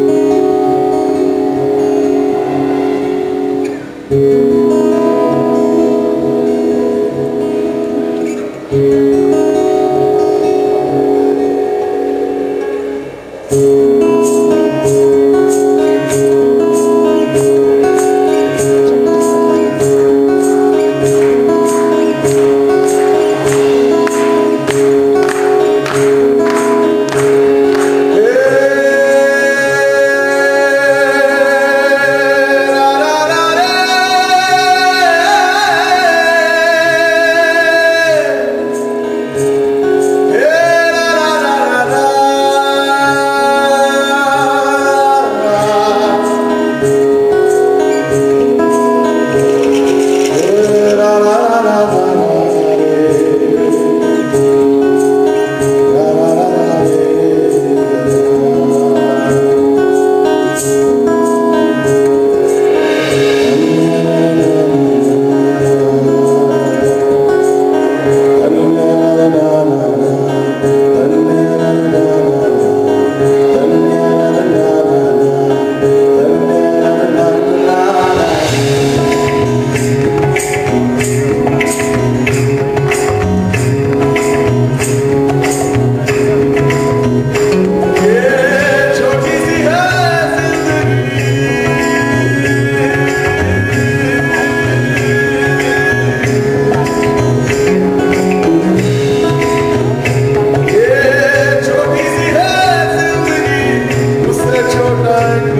you.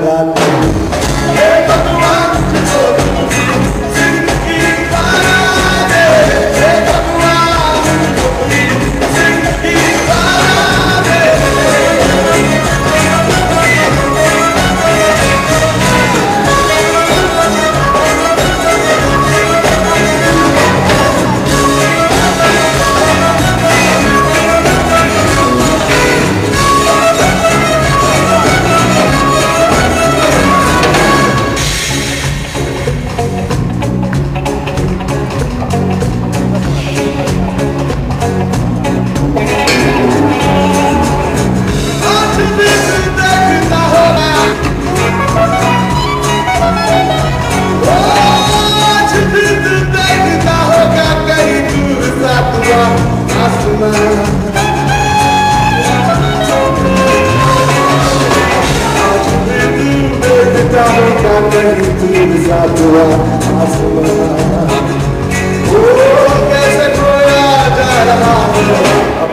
लगाते हैं Hakikati Zatura Asura Oh, Kesakura Jaya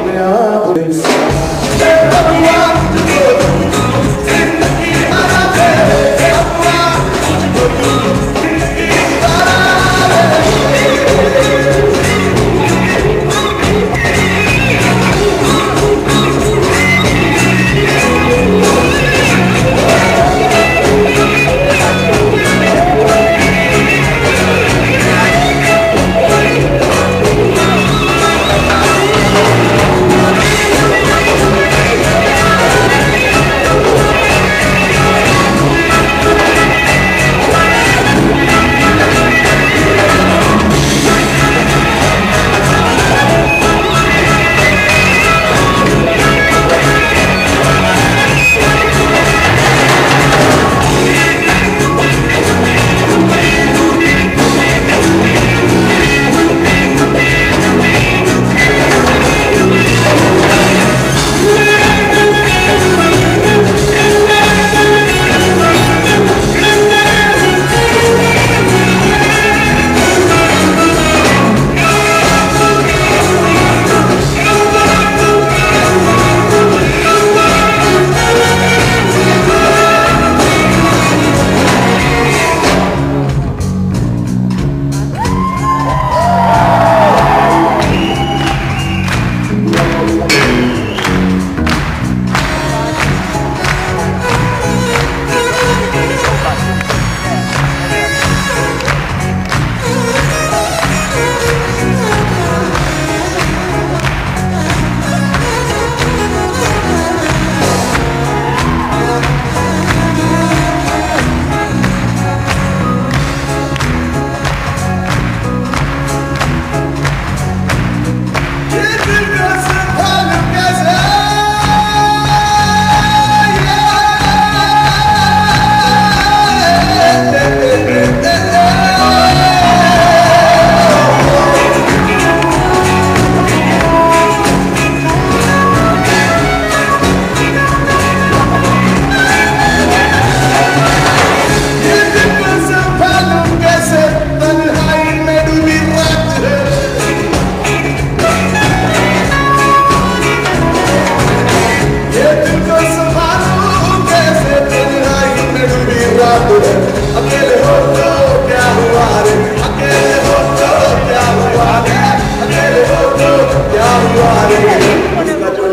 याद रे अकेले हो तो क्या हुआ रे अकेले हो तो क्या हुआ रे अकेले हो तो क्या हुआ रे